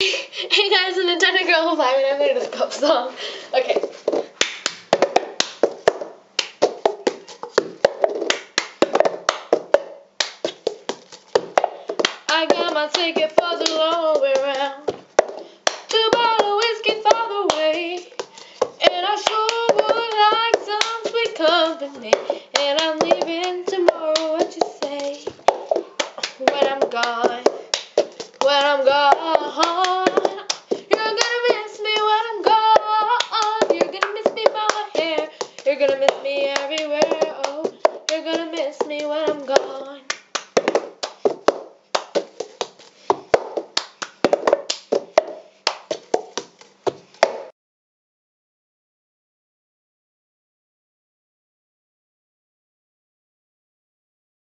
hey guys, it's Nintendo Girl 5 and I'm the cup song. Okay. I got my ticket for the long way round. Two bottle whiskey for the way. And I sure would like some sweet company. And I'm leaving tomorrow, what you say? When I'm gone. When I'm gone. You're gonna miss me everywhere, oh. You're gonna miss me when I'm gone.